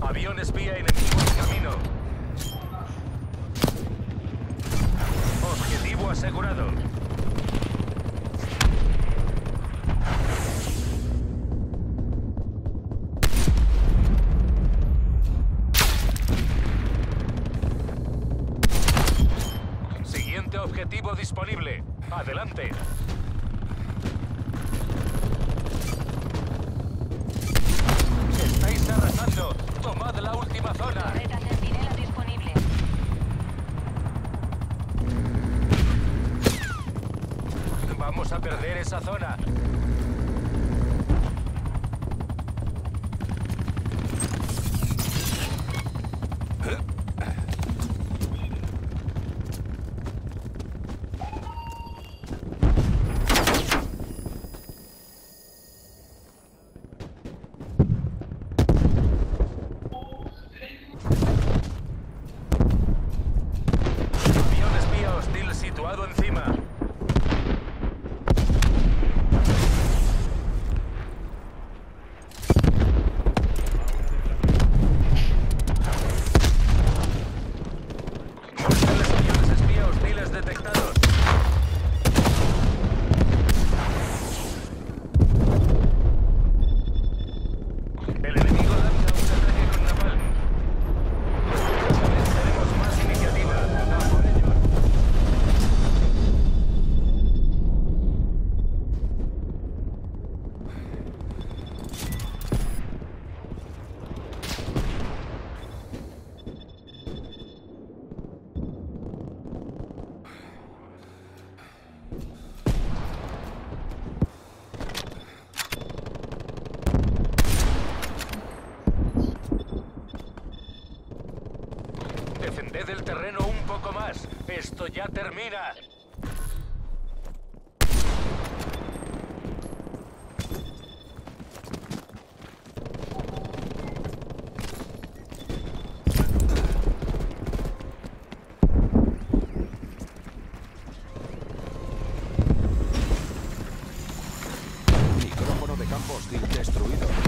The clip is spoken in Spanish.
Avión espía enemigo en camino. Objetivo asegurado. Siguiente objetivo disponible. Adelante. Vamos a perder esa zona. Defended el terreno un poco más. Esto ya termina. Micrófono de campo hostil destruido.